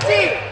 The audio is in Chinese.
计